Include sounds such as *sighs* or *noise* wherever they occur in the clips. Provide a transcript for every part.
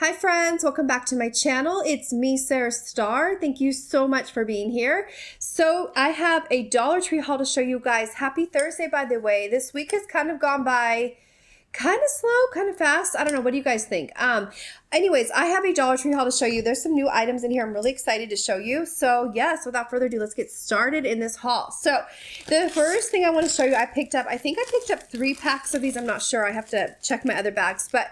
Hi friends, welcome back to my channel. It's me, Sara Starr. Thank you so much for being here. So I have a Dollar Tree haul to show you guys. Happy Thursday, by the way. This week has kind of gone by kind of slow, kind of fast. I don't know. What do you guys think? Um, anyways, I have a Dollar Tree haul to show you. There's some new items in here I'm really excited to show you. So yes, without further ado, let's get started in this haul. So the first thing I want to show you, I picked up, I think I picked up three packs of these. I'm not sure. I have to check my other bags, but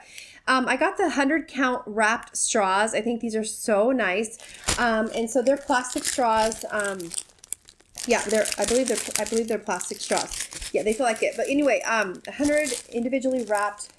um, I got the 100 count wrapped straws. I think these are so nice. Um, and so they're plastic straws. Um, yeah, they're, I believe they're, I believe they're plastic straws. Yeah, they feel like it. But anyway, um, 100 individually wrapped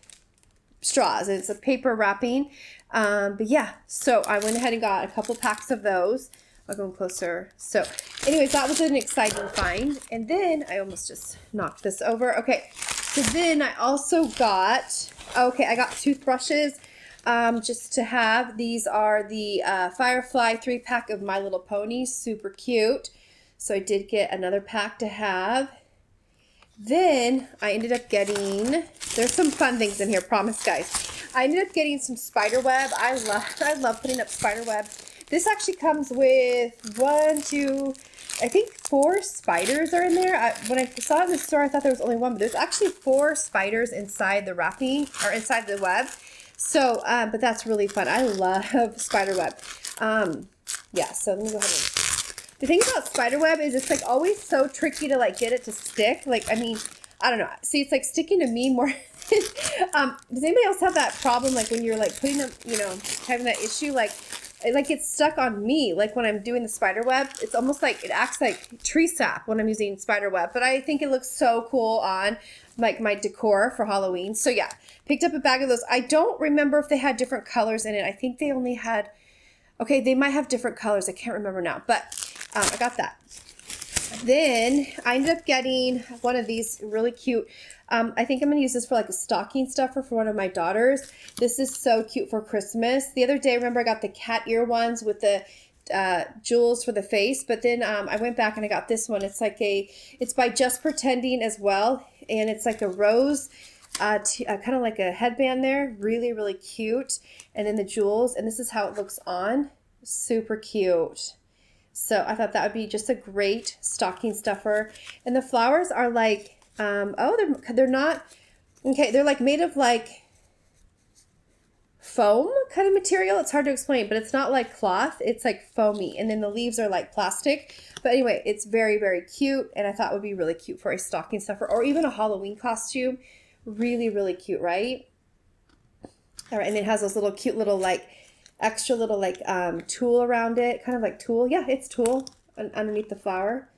straws. and It's a paper wrapping. Um, but yeah, so I went ahead and got a couple packs of those. I'll go closer. So anyways, that was an exciting find. And then I almost just knocked this over. Okay, so then I also got Okay, I got toothbrushes um, just to have. These are the uh, Firefly three pack of My Little Ponies. Super cute. So I did get another pack to have. Then I ended up getting, there's some fun things in here, promise guys. I ended up getting some spider web. I love, *laughs* I love putting up spider web. This actually comes with one, two, I think four spiders are in there. I, when I saw in the store, I thought there was only one, but there's actually four spiders inside the wrapping or inside the web. So, um, but that's really fun. I love *laughs* spider web. Um, yeah, so let me go ahead and. The thing about spider web is it's like always so tricky to like get it to stick. Like, I mean, I don't know. See, it's like sticking to me more. *laughs* um, does anybody else have that problem? Like when you're like putting them, you know, having that issue, like like gets stuck on me. Like when I'm doing the spider web, it's almost like it acts like tree sap when I'm using spider web. But I think it looks so cool on like my decor for Halloween. So yeah, picked up a bag of those. I don't remember if they had different colors in it. I think they only had, okay, they might have different colors. I can't remember now, but um, I got that. Then I ended up getting one of these really cute um, I think I'm going to use this for like a stocking stuffer for one of my daughters. This is so cute for Christmas. The other day, remember I got the cat ear ones with the uh, jewels for the face, but then um, I went back and I got this one. It's like a, it's by Just Pretending as well, and it's like a rose, uh, uh, kind of like a headband there. Really, really cute. And then the jewels, and this is how it looks on. Super cute. So I thought that would be just a great stocking stuffer. And the flowers are like um, oh, they're, they're not, okay, they're like made of like foam kind of material. It's hard to explain, but it's not like cloth. It's like foamy. And then the leaves are like plastic. But anyway, it's very, very cute. And I thought would be really cute for a stocking stuffer or even a Halloween costume. Really, really cute, right? All right, and it has those little cute little like extra little like um, tulle around it, kind of like tulle. Yeah, it's tulle underneath the flower.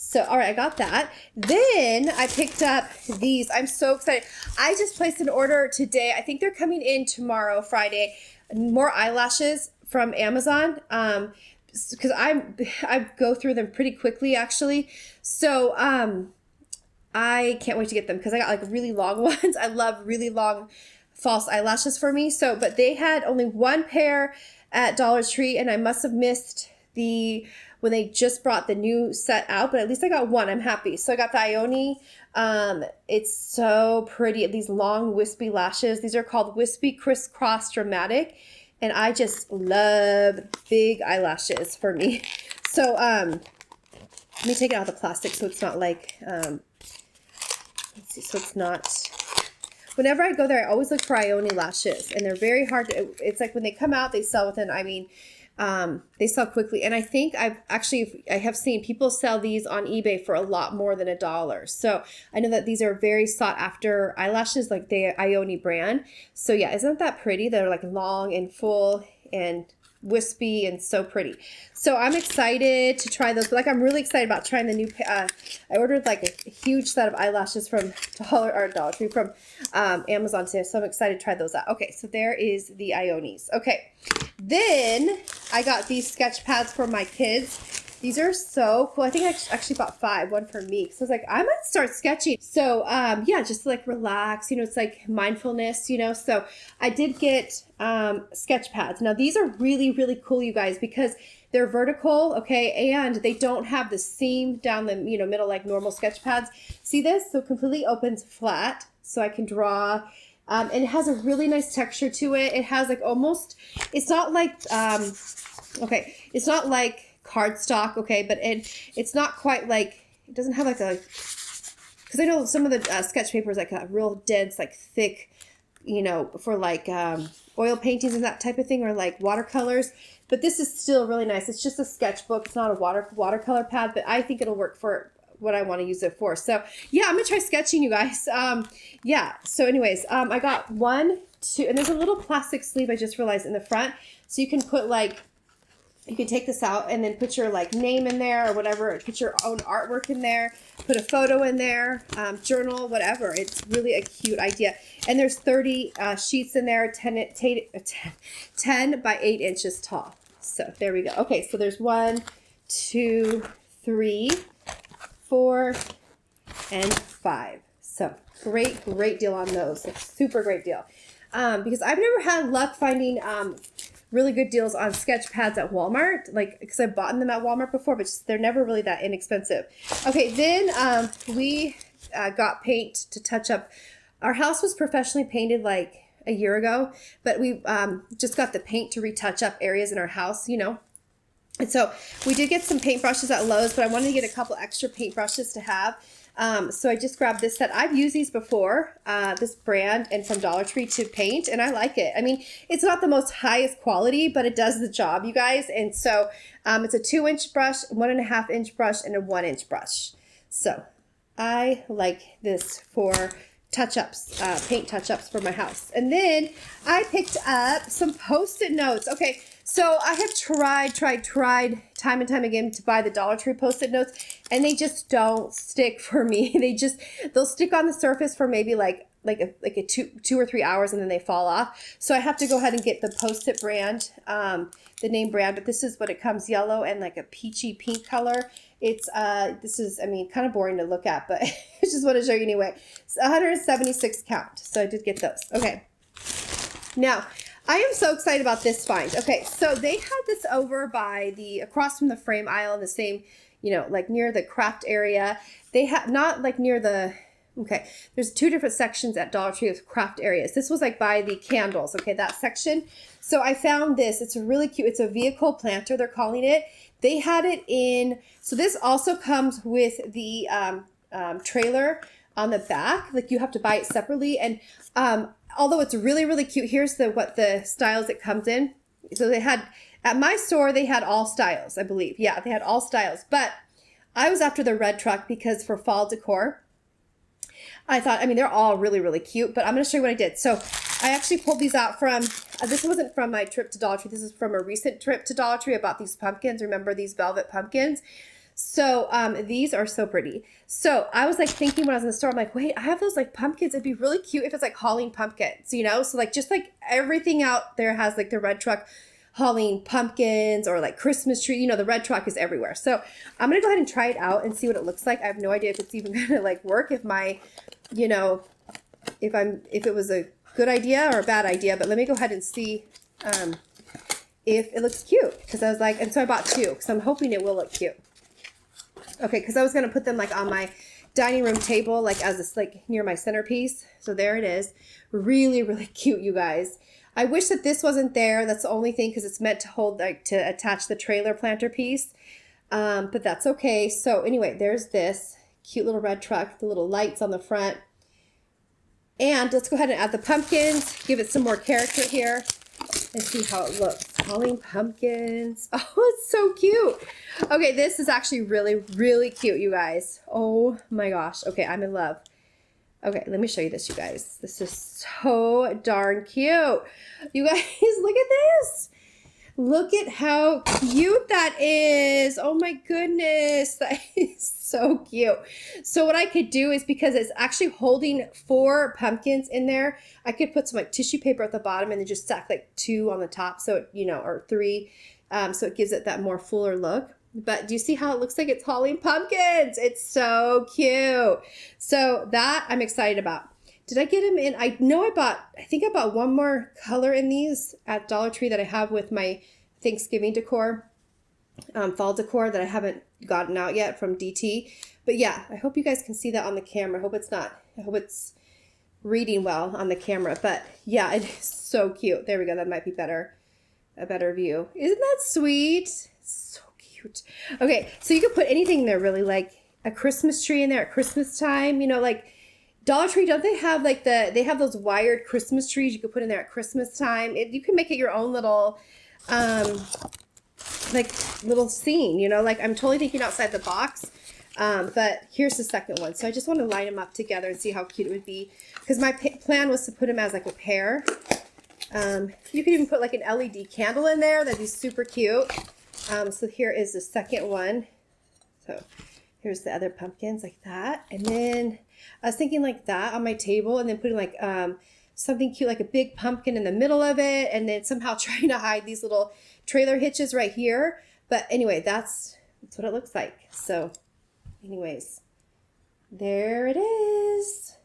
So, all right, I got that. Then I picked up these. I'm so excited. I just placed an order today. I think they're coming in tomorrow, Friday. More eyelashes from Amazon. Um, because I *sighs* I go through them pretty quickly actually. So um, I can't wait to get them because I got like really long *laughs* ones. I love really long false eyelashes for me. So, but they had only one pair at Dollar Tree, and I must have missed the when they just brought the new set out, but at least I got one. I'm happy. So I got the Ioni. Um, it's so pretty. These long wispy lashes. These are called Wispy Crisscross Dramatic. And I just love big eyelashes for me. *laughs* So um, let me take it out of the plastic so it's not like, um, let's see, so it's not, whenever I go there, I always look for Ioni lashes. And they're very hard to, it's like when they come out, they sell within, I mean, um, they sell quickly. And I think I've actually, I have seen people sell these on eBay for a lot more than a dollar. So I know that these are very sought after eyelashes, like the Ioni brand. So yeah, isn't that pretty? They're like long and full and wispy and so pretty. So I'm excited to try those. Like I'm really excited about trying the new. Uh, I ordered like a huge set of eyelashes from *laughs* Dollar or Dollar Tree from um, Amazon today. So I'm excited to try those out. Okay, so there is the Ionis. Okay, then I got these sketch pads for my kids. These are so cool. I think I actually bought five, one for me. So I was like, I might start sketching. So um, yeah, just like relax, you know, it's like mindfulness, you know. So I did get um, sketch pads. Now these are really, really cool, you guys, because they're vertical, okay, and they don't have the seam down the, you know, middle like normal sketch pads. See this? So completely opens flat. So I can draw Um, and it has a really nice texture to it. It has like almost, it's not like, um, okay, it's not like cardstock, okay, but it, it's not quite like, it doesn't have like a, because I know some of the uh, sketch paper is like a real dense, like thick, you know, for like um, oil paintings and that type of thing, or like watercolors. But this is still really nice. It's just a sketchbook. It's not a water watercolor pad, but I think it'll work for what I want to use it for. So yeah, I'm gonna try sketching you guys. *laughs* Um, yeah. So anyways, um, I got one, two, and there's a little plastic sleeve I just realized in the front, so you can put like. You can take this out and then put your like name in there or whatever. Put your own artwork in there. Put a photo in there, um, journal, whatever. It's really a cute idea. And there's 30 uh, sheets in there, 10, 10, 10 by 8 inches tall. So there we go. Okay, so there's one, two, three, four, and five. So great, great deal on those. super great deal. Um, because I've never had luck finding um, really good deals on sketch pads at Walmart. Like, because I've bought them at Walmart before, but just, they're never really that inexpensive. Okay, then um, we uh, got paint to touch up. Our house was professionally painted like a year ago, but we um, just got the paint to retouch up areas in our house, you know, and so we did get some paintbrushes at Lowe's, but I wanted to get a couple extra paintbrushes to have. Um, so I just grabbed this set. I've used these before, uh, this brand and from Dollar Tree to paint, and I like it. I mean, it's not the most highest quality, but it does the job, you guys. And so um, it's a two inch brush, one and a half inch brush, and a one inch brush. So I like this for touch-ups, uh, paint touch-ups for my house. And then I picked up some post-it notes. Okay, so I have tried, tried, tried time and time again to buy the Dollar Tree post-it notes and they just don't stick *laughs* for me. They just, they'll stick on the surface for maybe like like a like a two two or three hours and then they fall off. So I have to go ahead and get the Post-it brand, um, the name brand, but this is what it comes yellow and like a peachy pink color. It's uh this is I mean kind of boring to look at, but *laughs* I just want to show you anyway. It's 176 count. So I did get those. Okay. Now I am so excited about this find. Okay, so they had this over by the across from the frame aisle in the same, you know, like near the craft area. They have not like near the okay. There's two different sections at Dollar Tree of craft areas. This was like by the candles. Okay, that section. So I found this. It's a really cute. It's a vehicle planter. They're calling it. They had it in. So this also comes with the um, um, trailer on the back. Like you have to buy it separately. And um, although it's really, really cute, here's the what the styles it comes in. So they had, at my store, they had all styles, I believe. Yeah, they had all styles. But I was after the red truck because for fall decor, I thought, I mean, they're all really, really cute, but I'm going to show you what I did. So I actually pulled these out from, uh, this wasn't from my trip to Dollar Tree. This is from a recent trip to Dollar Tree. I bought these pumpkins. Remember these velvet pumpkins? So um, these are so pretty. So I was like thinking when I was in the store, I'm like, wait, I have those like pumpkins. It'd be really cute if it's like hauling pumpkins, you know? So like just like everything out there has like the red truck hauling pumpkins or like Christmas tree. You know, the red truck is everywhere. So I'm gonna go ahead and try it out and see what it looks like. I have no idea if it's even *laughs* gonna like work. If my, you know, if I'm if it was a good idea or a bad idea. But let me go ahead and see um, if it looks cute because I was like, and so I bought two because I'm hoping it will look cute. Okay, because I was going to put them like on my dining room table, like as it's like near my centerpiece. So there it is. Really, really *laughs* cute, you guys. I wish that this wasn't there. That's the only thing because it's meant to hold, like to attach the trailer planter piece. Um, but that's okay. So anyway, there's this cute little red truck, the little lights on the front. And let's go ahead and add the pumpkins, give it some more character here and see how it looks. Halloween pumpkins. *laughs* Oh, it's so cute. Okay, this is actually really, really cute, you guys. Oh my gosh. Okay, I'm in love. Okay, let me show you this, you guys. This is so darn cute. You guys, *laughs* look at this. Look at how cute that is. Oh my goodness. *laughs* That is so cute. So what I could do is because it's actually holding four pumpkins in there, I could put some like tissue paper at the bottom and then just stack like two on the top. So, it, you know, or three. Um, so it gives it that more fuller look. But do you see how it looks like it's hauling pumpkins? It's so cute. So that I'm excited about. Did I get them in? I know I bought, I think I bought one more color in these at Dollar Tree that I have with my Thanksgiving decor, um, fall decor that I haven't gotten out yet from DT. But yeah, I hope you guys can see that on the camera. I hope it's not, I hope it's reading well on the camera. But yeah, *laughs* it is so cute. There we go. That might be better, a better view. Isn't that sweet? So cute. Okay, so you could put anything there really, like a Christmas tree in there at Christmas time. You know, like Dollar Tree, don't they have like the, they have those wired Christmas trees you could put in there at Christmas time. It, you can make it your own little, um, like little scene, you know, like I'm totally thinking outside the box. Um, but here's the second one. So I just want to line them up together and see how cute it would be. Because my plan was to put them as like a pair. Um, you could even put like an LED candle in there. That'd be super cute. Um, so here is the second one. So here's the other pumpkins like that. And then I was thinking like that on my table and then putting like um, something cute, like a big pumpkin in the middle of it. And then somehow *laughs* trying to hide these little trailer hitches right here. But anyway, that's, that's what it looks like. So anyways, there it is.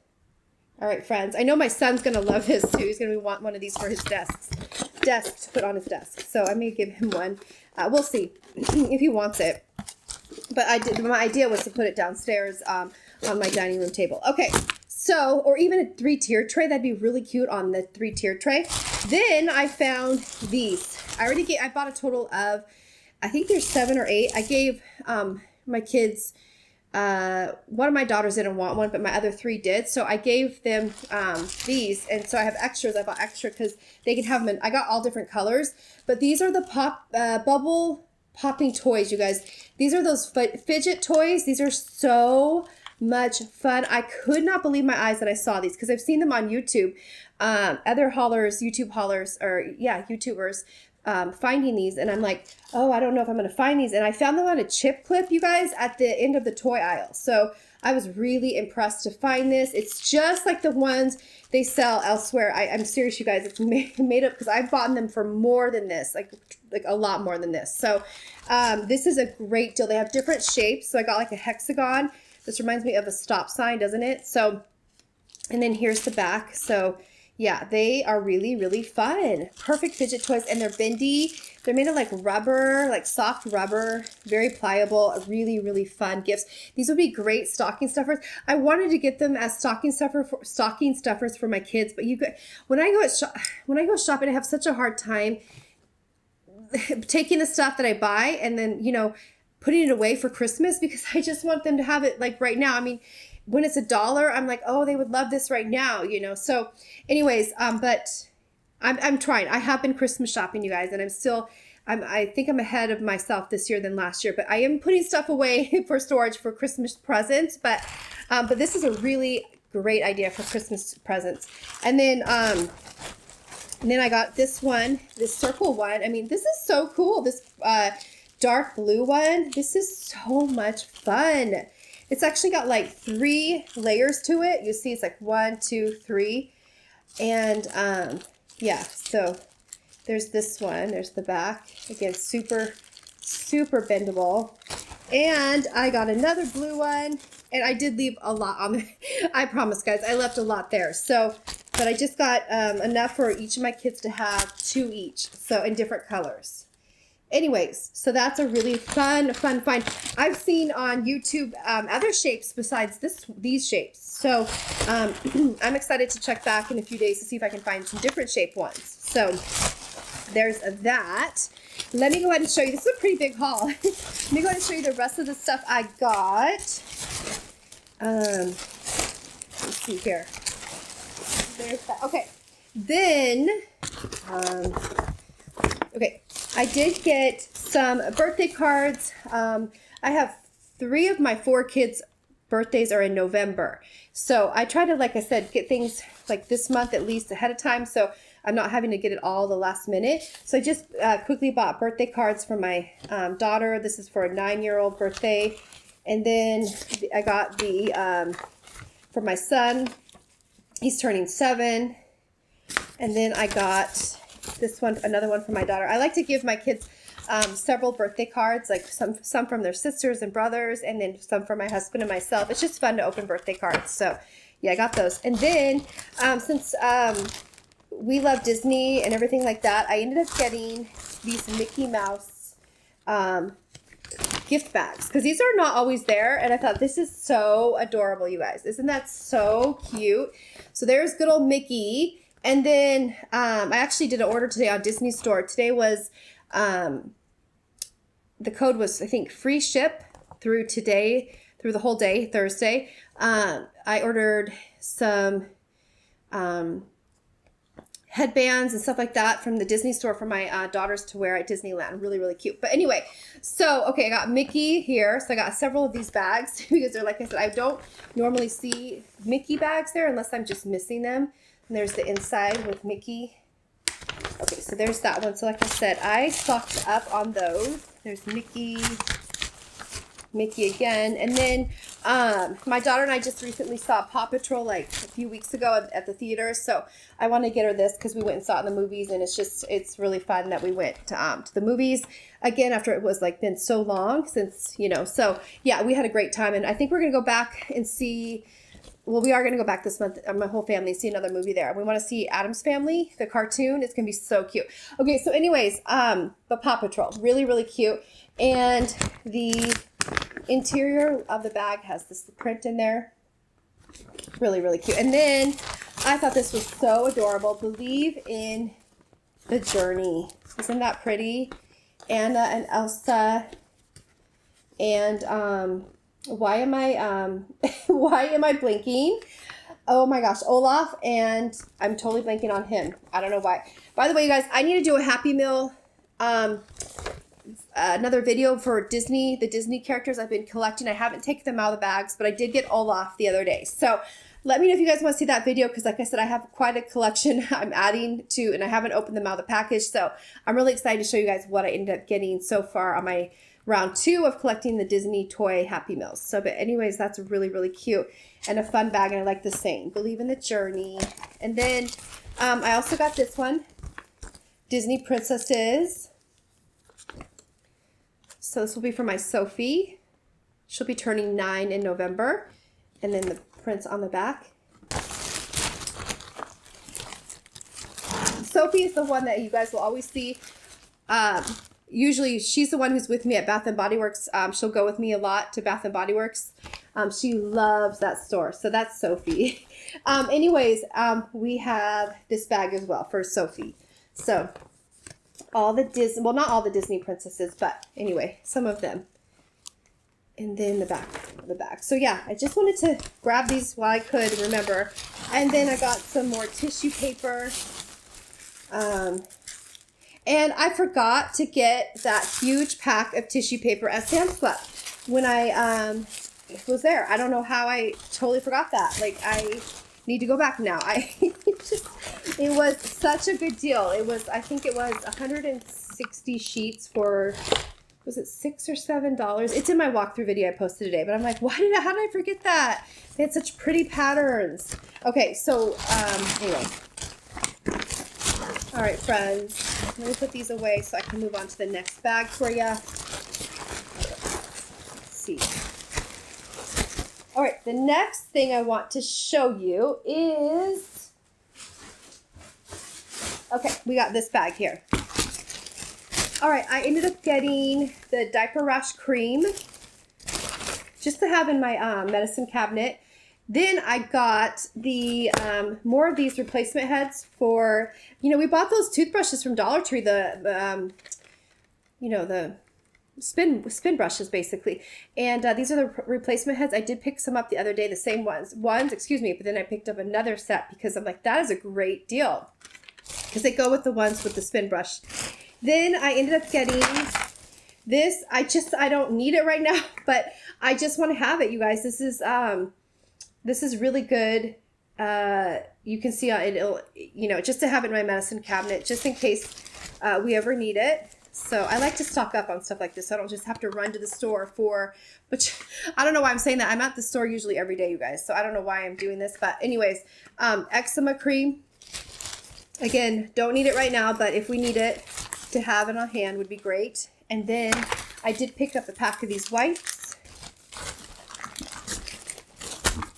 All right, friends. I know my son's going to love his too. He's going to want one of these for his desk, desk to put on his desk. So I may give him one. Uh, we'll see *clears throat* if he wants it. But I did. My idea was to put it downstairs um, on my dining room table. Okay, so, or even a three tier tray. That'd be really cute on the three tier tray. Then I found these. I already gave, I bought a total of, I think there's seven or eight. I gave um, my kids uh, one of my daughters didn't want one, but my other three did. So I gave them um, these, and so I have extras. I bought extra because they can have them. In, I got all different colors, but these are the pop uh, bubble popping toys, you guys. These are those fidget toys. These are so much fun. I could not believe my eyes that I saw these because I've seen them on YouTube. Um, other haulers, YouTube haulers, or yeah, YouTubers um, finding these and I'm like, oh, I don't know if I'm going to find these. And I found them on a chip clip, you guys, at the end of the toy aisle. So I was really impressed to find this. It's just like the ones they sell elsewhere. I, am serious, you guys. It's made, *laughs* made up because I've bought them for more than this, like like a lot more than this. So um, this is a great deal. They have different shapes. So I got like a hexagon. This reminds me of a stop sign, doesn't it? So, and then here's the back. So yeah, they are really, really fun. Perfect fidget toys, and they're bendy. They're made of like rubber, like soft rubber, very pliable, really, really fun gifts. These would be great stocking stuffers. I wanted to get them as stocking stuffer for, stocking stuffers for my kids, but you could, when I go shop, when I go shopping, I have such a hard time *laughs* taking the stuff that I buy and then, you know, putting it away for Christmas because *laughs* I just want them to have it like right now. I mean, when it's a dollar, I'm like, oh, they would love this right now, you know. So, anyways, um, but I'm I'm trying. I have been Christmas shopping, you guys, and I'm still. I'm, I think I'm ahead of myself this year than last year, but I am putting stuff away *laughs* for storage for Christmas presents. But, um, but this is a really great idea for Christmas presents. And then, um, and then I got this one, this circle one. I mean, this is so cool. This uh, dark blue one. This is so much fun. It's actually got like three layers to it. You see it's like one, two, three. And um, yeah, so there's this one. There's the back. Again, super, super bendable. And I got another blue one. And I did leave a lot on the, *laughs* I promise guys, I left a lot there. So, but I just got um, enough for each of my kids to have two each. So in different colors. Anyways, so that's a really fun, fun find. I've seen on YouTube um, other shapes besides this, these shapes. So um, *clears throat* I'm excited to check back in a few days to see if I can find some different shape ones. So there's that. Let me go ahead and show you. This is a pretty big haul. *laughs* Let me go ahead and show you the rest of the stuff I got. Um, let's see here. There's that. Okay. Then, um, okay, I did get some birthday cards. Um, I have three of my four kids' birthdays are in November. So I try to, like I said, get things like this month at least ahead of time. So I'm not having to get it all the last minute. So I just uh, quickly bought birthday cards for my um, daughter. This is for a nine-year-old birthday. And then I got the, um, for my son, he's turning seven. And then I got this one, another one for my daughter. I like to give my kids um, several birthday cards, like some some from their sisters and brothers, and then some for my husband and myself. It's just fun to open birthday cards. So, yeah, I got those. And then, um, since um, we love Disney and everything like that, I ended up getting these Mickey Mouse um, gift bags because these are not always there. And I thought this is so adorable, you guys. Isn't that so cute? So there's good old Mickey. And then um, I actually did an order today on Disney Store. Today was um, the code was I think free ship through today through the whole day Thursday. Um, I ordered some um, headbands and stuff like that from the Disney store for my uh, daughters to wear at Disneyland. Really, really cute. But anyway, so, okay, I got Mickey here. So I got several of these bags *laughs* because they're, like I said, I don't normally see Mickey bags there unless I'm just missing them. And there's the inside with Mickey. Okay, so there's that one. So like I said, I stocked up on those. There's Mickey, Mickey again. And then um, my daughter and I just recently saw Paw Patrol like a few weeks ago at, the theater. So I want to get her this because we went and saw it in the movies. And it's just, it's really fun that we went to, um, to the movies again after it was like been so long since, you know. So yeah, we had a great time. And I think we're going to go back and see well, we are going to go back this month. Uh, my whole family see another movie there. We want to see Addams Family, the cartoon. It's going to be so cute. Okay, so anyways, um, but Paw Patrol, really, really cute. And the interior of the bag has this print in there. Really, really cute. And then I thought this was so adorable. Believe in the journey. Isn't that pretty? Anna and Elsa and um, why am I um *laughs* why am I blinking? Oh my gosh, Olaf and I'm totally blanking on him. I don't know why. By the way, you guys, I need to do a Happy Meal um another video for Disney, the Disney characters I've been collecting. I haven't taken them out of the bags, but I did get Olaf the other day. So let me know if you guys want to see that video because like I said, I have quite a collection *laughs* I'm adding to and I haven't opened them out of the package. So I'm really excited to show you guys what I ended up getting so far on my round two of collecting the Disney toy Happy Meals. So, but anyways, that's really, really cute and a fun bag. And I like the same. Believe in the journey. And then um, I also got this one, Disney Princesses. So this will be for my Sophie. She'll be turning nine in November. And then the prints on the back. Sophie is the one that you guys will always see um, usually she's the one who's with me at Bath and Body Works. Um, she'll go with me a lot to Bath and Body Works. Um, she loves that store. So that's Sophie. *laughs* um, anyways, um, we have this bag as well for Sophie. So all the Disney, well, not all the Disney princesses, but anyway, some of them. And then the back, the back. So yeah, I just wanted to grab these while I could remember. And then I got some more tissue paper. And I forgot to get that huge pack of tissue paper at Sam's Club when I um, was there. I don't know how I totally forgot that. Like, I need to go back now. I just, *laughs* it was such a good deal. It was, I think it was 160 sheets for, was it six or seven dollars? It's in my walkthrough video I posted today, but I'm like, why did I, how did I forget that? They had such pretty patterns. Okay, so, um, anyway. All right, friends. Let me put these away so I can move on to the next bag for you. See. All right, the next thing I want to show you is, okay, we got this bag here. All right, I ended up getting the Diaper Rash Cream just to have in my um, medicine cabinet. Then I got the um, more of these replacement heads for, you know, we bought those toothbrushes from Dollar Tree, the, um, you know, the spin spin brushes basically. And uh, these are the replacement heads. I did pick some up the other day, the same ones, ones, excuse me, but then I picked up another set because I'm like, that is a great deal because they go with the ones with the spin brush. Then I ended up getting this. I just, I don't need it right now, *laughs* but I just want to have it, you guys. This is, um, this is really good. Uh, you can see it, it'll, you know, just to have it in my medicine cabinet, just in case uh, we ever need it. So I like to stock up on stuff like this. So I don't just have to run to the store for, which *laughs* I don't know why I'm saying that. I'm at the store usually every day, you guys. So I don't know why I'm doing this. But anyways, um, eczema cream. Again, don't need it right now, but if we need it to have it on hand would be great. And then I did pick up a pack of these wipes.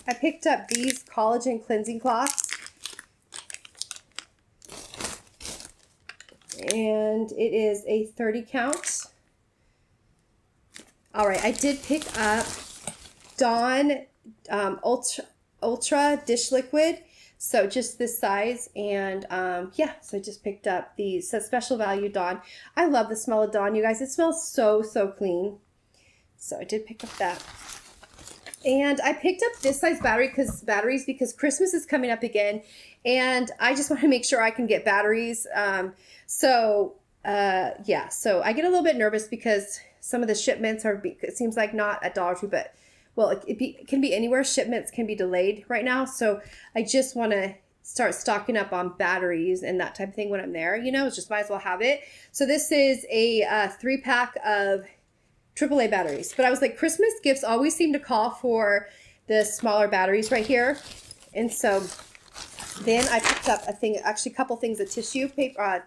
I picked up these collagen cleansing cloths. And it is a 30 count. All right, I did pick up Dawn um, Ultra, Ultra Dish Liquid. So just this size and um, yeah, so I just picked up the special value Dawn. I love the smell of Dawn, you guys. It smells so, so clean. So I did pick up that. And I picked up this size battery because batteries because Christmas is coming up again, and I just *laughs* want to make sure I can get batteries. Um, so uh, yeah, so I get a little bit nervous because some of the shipments are. It seems like not at Dollar Tree, but well, it, it, be, it can be anywhere. Shipments can be delayed right now, so I just want to start stocking up on batteries and that type of thing when I'm there. You know, just might as well have it. So this is a uh, three pack of AAA batteries. But I was like, Christmas gifts always seem to call for the smaller batteries right here. And so then I picked up a thing, actually a couple things of tissue paper, uh,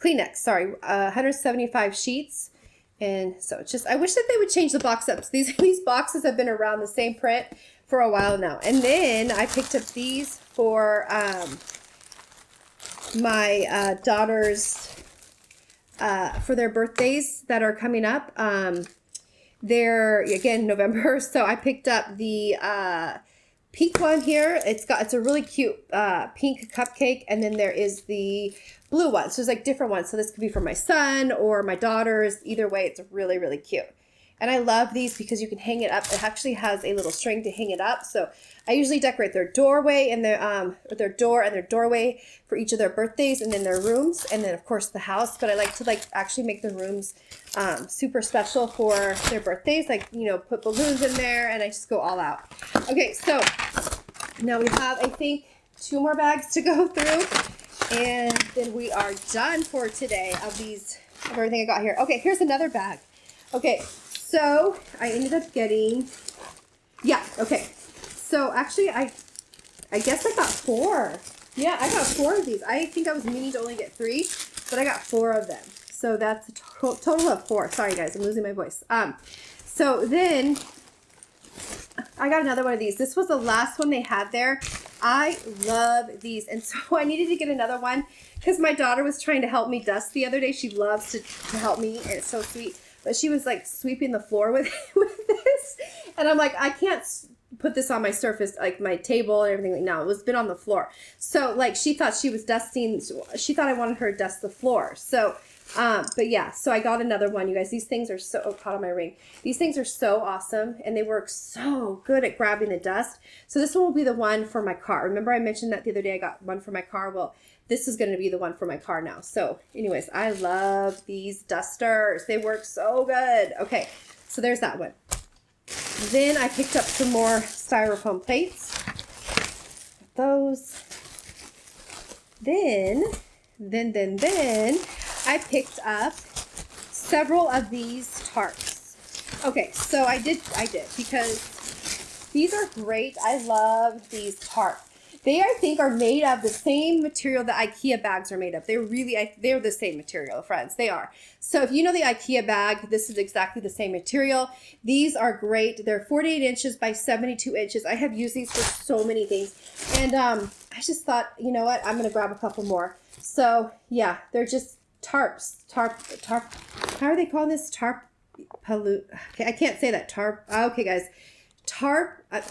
Kleenex, sorry, uh, 175 sheets. And so it's just, I wish that they would change the box up. So these, *laughs* these boxes have been around the same print for a while now. And then I picked up these for um, my uh, daughter's, uh, for their birthdays that are coming up. Um, they're again *laughs* November, so I picked up the uh, pink one here. It's got it's a really cute uh, pink cupcake, and then there is the blue one. So there's like different ones. So this could be for my son or my daughters. Either way, it's really really cute. And I love these because you can hang it up. It actually has a little string to hang it up. So I usually decorate their doorway and their um their door and their doorway for each of their birthdays and then their rooms and then of course the house. But I like to like actually make the rooms um, super special for their birthdays. Like you know put balloons in there and I just go all out. Okay, so now we have I think two more bags to go *laughs* through and then we are done for today of these of everything I got here. Okay, here's another bag. Okay, so I ended up getting, yeah, okay. So actually I, I guess I got four. Yeah, I got four of these. I think I was meaning to only get three, but I got four of them. So that's a to total of four. Sorry guys, I'm losing my voice. Um, so then I got another one of these. This was the last one they had there. I love these. And *laughs* so I needed to get another one because my daughter was trying to help me dust the other day. She loves to, to help me. And it's so sweet but she was like sweeping the floor with *laughs* with this, and I'm like, I can't put this on my surface like my table and everything. Now it was been on the floor, so like she thought she was dusting. She thought I wanted her to dust the floor. So, um, but yeah, so I got another one. You guys, these things are so oh, caught on my ring. These things are so awesome, and they work so good at grabbing the dust. So this one will be the one for my car. Remember I mentioned that the other day I got one for my car. Well this is going to be the one for my car now. So anyways, I love these dusters. They work so good. Okay, so there's that one. Then I picked up some more styrofoam plates. Those. Then, then, then, then, I picked up several of these tarts. Okay, so I did, I did, because these are great. I love these tarts. They, I think, are made of the same material that IKEA bags are made of. They're really, they're the same material, friends. They are. So if you know the IKEA bag, this is exactly the same material. These are great. They're 48 inches by 72 inches. I have used these for so many things. And um, I just thought, you know what? I'm going to grab a couple more. So yeah, they're just tarps. Tarp, tarp. How are they calling this? Tarp. Palu. Okay, I can't say that. Tarp. Okay, guys. Tarp. Uh,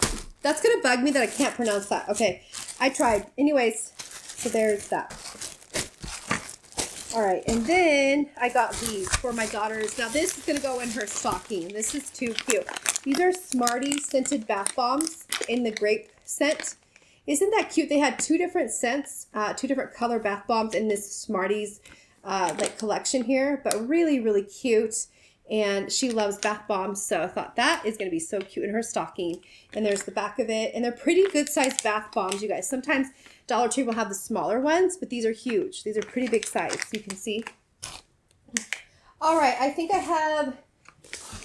that's going to bug me that I can't pronounce that. Okay, I tried. Anyways, so there's that. All right, and then I got these for my daughters. Now this is going to go in her stocking. This is too cute. These are Smarty scented bath bombs in the grape scent. Isn't that cute? They had two different scents, uh, two different color bath bombs in this Smarties uh, like collection here, but really, really cute. And she loves bath bombs so I thought that is going to be so cute in her stocking. And there's the back of it and they're pretty good sized bath bombs you guys. Sometimes Dollar Tree will have the smaller ones but these are huge. These are pretty big size you can see. All right I think I have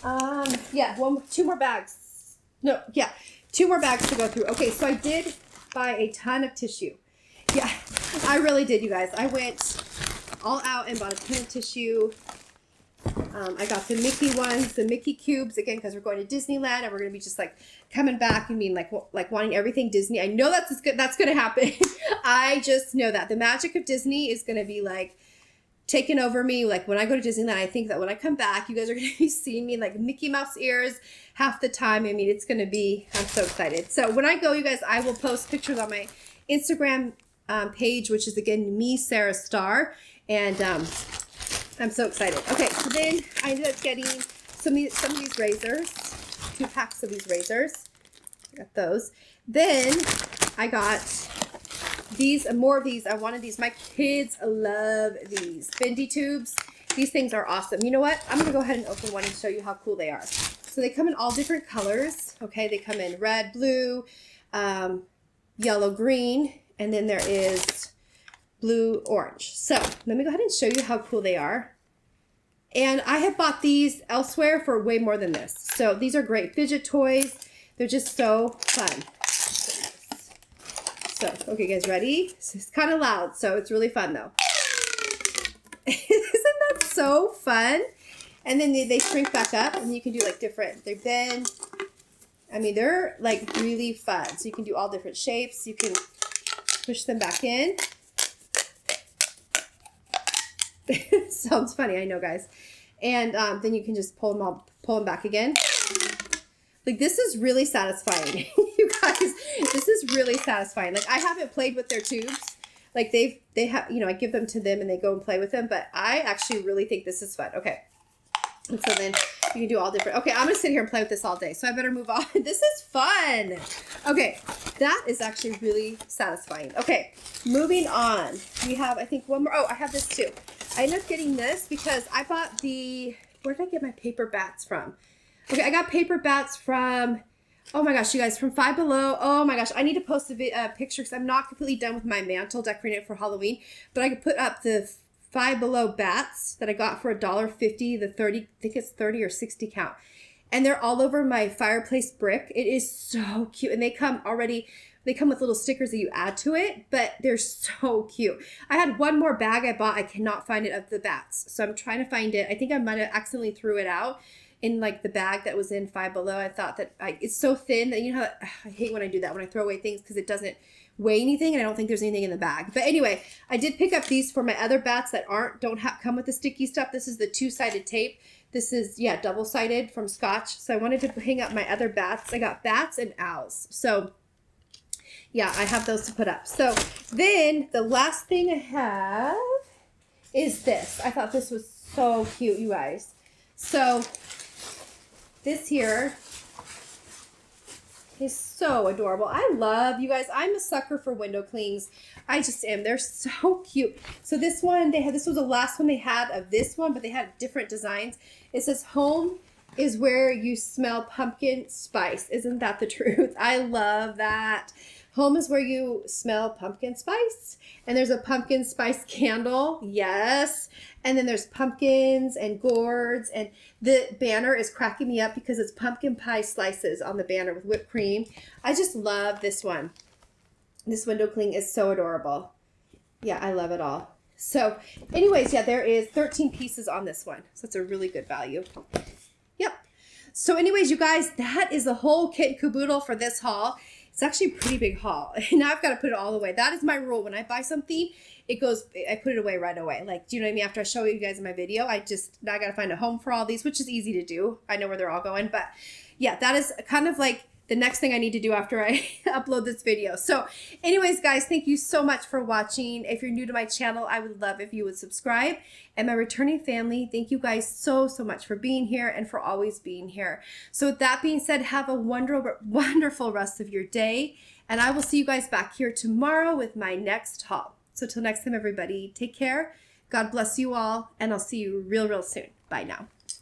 um yeah one two more bags. No yeah two more bags to go through. Okay so I did buy a ton of tissue. Yeah I really did you guys. I went all out and bought a ton of tissue um, I got the Mickey ones, the Mickey cubes again because we're going to Disneyland and we're gonna be just like coming back and being like like wanting everything Disney. I know that's good. That's gonna happen. *laughs* I just know that the magic of Disney is gonna be like taken over me. Like when I go to Disneyland, I think that when I come back, you guys are *laughs* going to be seeing me like Mickey Mouse ears half the time. I mean, it's going to be, I'm so excited. So when I go, you guys, I will post pictures on my Instagram um, page, which is again, me, Sara Starr. And um, I'm so excited. Okay, so then I ended up getting some, some of these razors, two packs of these razors. got those. Then I got these, more of these. I wanted these. My kids love these bendy tubes. These things are awesome. You know what? I'm going to go ahead and open one and show you how cool they are. So they come in all different colors. Okay, they come in red, blue, um, yellow, green, and then there is blue, orange. So let me go ahead and show you how cool they are. And I have bought these elsewhere for way more than this. So these are great fidget toys. They're just so fun. So, okay guys, ready? It's kind of loud, so it's really fun though. *laughs* Isn't that so fun? And then they, they shrink back up and you can do like different, they bend. I mean, they're like really fun. So you can do all different shapes. You can push them back in. *laughs* Sounds funny, I know guys. And um, then you can just pull them all, pull them back again. Like this is really satisfying. *laughs* you guys, this is really satisfying. Like I haven't played with their tubes. Like they've, they have, you know, I give them to them and they go and play with them, but I actually really think this is fun. Okay. And so then you can do all different. Okay, I'm to sit here and play with this all day, so I better move on. *laughs* this is fun. Okay, that is actually really satisfying. Okay, moving on. We have, I think, one more. Oh, I have this too. I ended up getting this because I bought the, where did I get my paper bats from? Okay, I got paper bats from, oh my gosh, you guys, from Five Below. Oh my gosh, I need to post a uh, picture because I'm not completely done with my mantle decorating it for Halloween, but I could put up the Five Below bats that I got for a dollar fifty. The thirty, I think it's thirty or sixty count, and they're all over my fireplace brick. It is so cute, and they come already. They come with little stickers that you add to it, but they're so cute. I had one more bag I bought. I cannot find it of the bats, so I'm trying to find it. I think I might have accidentally threw it out in like the bag that was in Five Below. I thought that I, it's so thin that you know how, *sighs* I hate when I do that when I throw away things because it doesn't weigh anything and I don't think there's anything in the bag. But anyway, I did pick up these for my other bats that aren't don't have come with the sticky stuff. This is the two-sided tape. This is yeah double-sided from Scotch. So I wanted to hang up my other bats. I got bats and owls. So yeah, I have those to put up. So then the last thing I have is this. I thought this was so cute, you guys. So this here is so adorable. I love you guys. I'm a sucker for window clings. I just am. They're *laughs* so cute. So this one, they had this was the last one they had of this one, but they had different designs. It says home is where you smell pumpkin spice. Isn't that the *laughs* truth? I love that. Home is where you smell pumpkin spice. And there's a pumpkin spice *laughs* candle. Yes. And then there's pumpkins and gourds. And the banner is cracking me up because it's pumpkin pie slices on the banner with whipped cream. I just love this one. This window cling is so adorable. Yeah, I love it all. So anyways, yeah, there is 13 pieces on this one. So it's a really good value. Yep. So anyways, you guys, that is the whole kit and caboodle for this haul. It's actually a pretty big haul. *laughs* now I've got to put it all away. That is my rule. When I buy something, it goes, I put it away right away. Like, do you know what I mean? After I show you guys in my video, I just, I got to find a home for all these, which is easy to do. I know where they're all going. But yeah, that is kind of like the next thing I need to do after I *laughs* upload this video. So anyways, guys, thank you so much for watching. If you're new to my channel, I would love if you would subscribe. And my returning family, thank you guys so, so much for being here and for always being here. So with that being said, have a wonderful, wonderful rest of your day. And I will see you guys back here tomorrow with my next haul. So till next time, everybody, take care. God bless you all, and I'll see you real, real soon. Bye now.